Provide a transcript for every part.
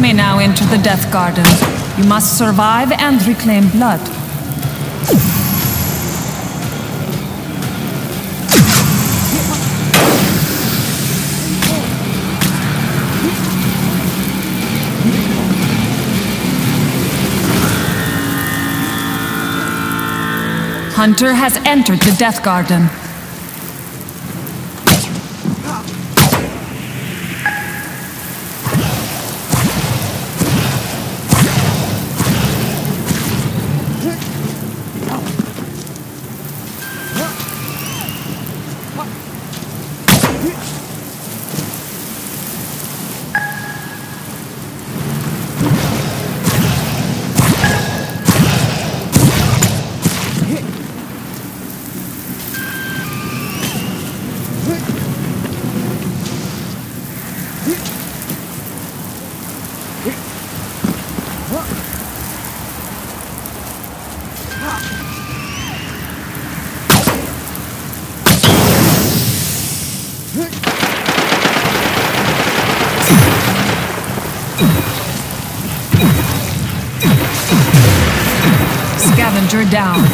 May now enter the Deathgarden. You must survive and reclaim blood. Hunter has entered the Deathgarden. Scavenger down.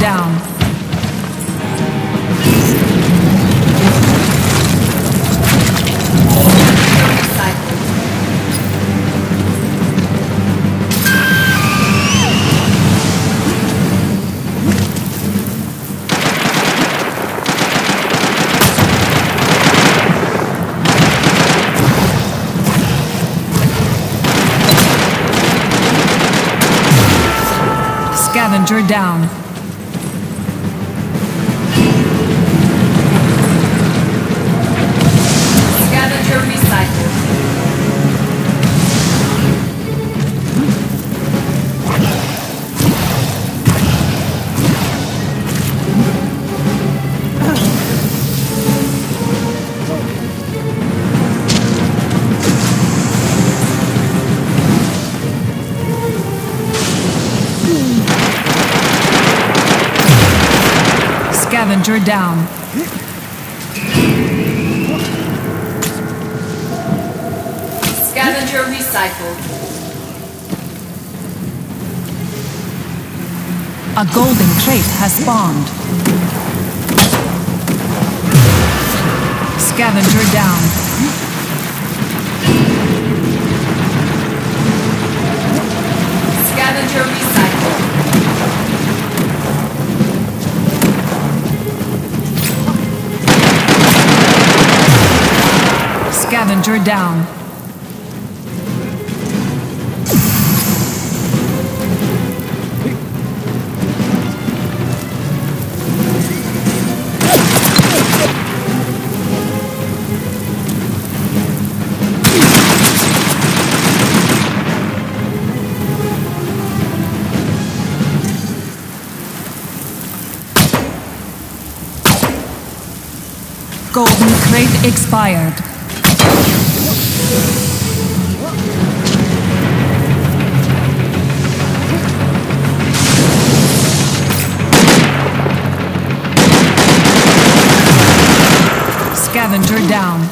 Down. Scavenger down. Scavenger down. Scavenger recycle. A golden crate has spawned. Scavenger down. Down. Golden crate expired. Scavenger down.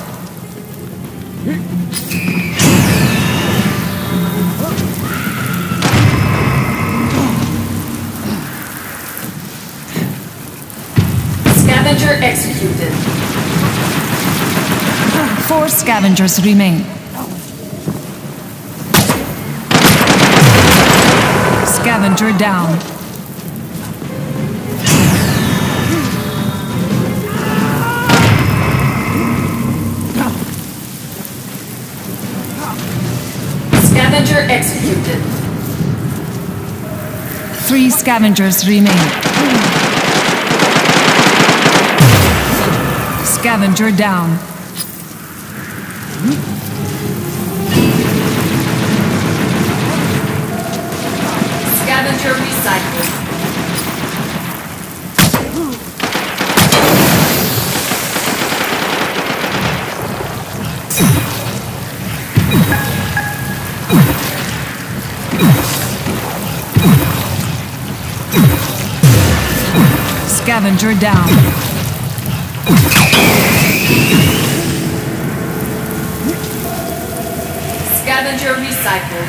Scavenger executed. Four scavengers remain. Scavenger down. Scavenger executed. Three scavengers remain. Scavenger down. Scavenger recycled. Scavenger down. Scavenger recycled.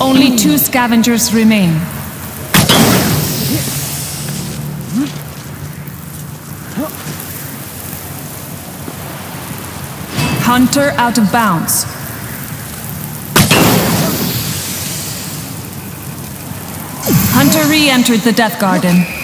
Only two scavengers remain. Hunter out of bounds. Hunter re entered the Deathgarden.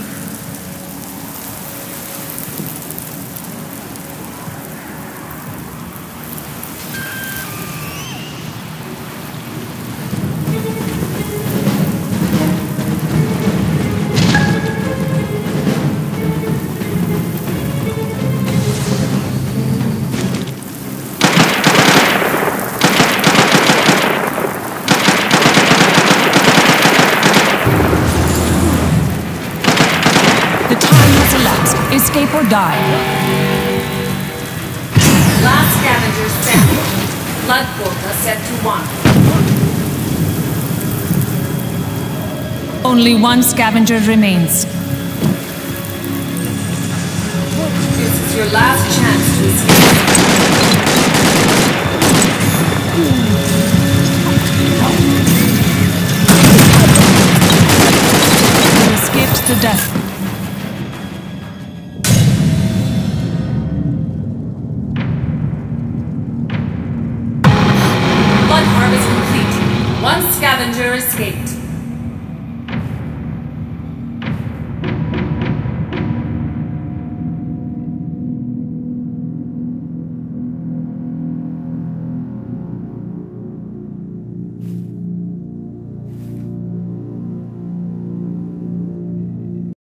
Or die. Last scavenger standing. Blood quota set to one. Only one scavenger remains. This is your last chance to escape. You escaped the death.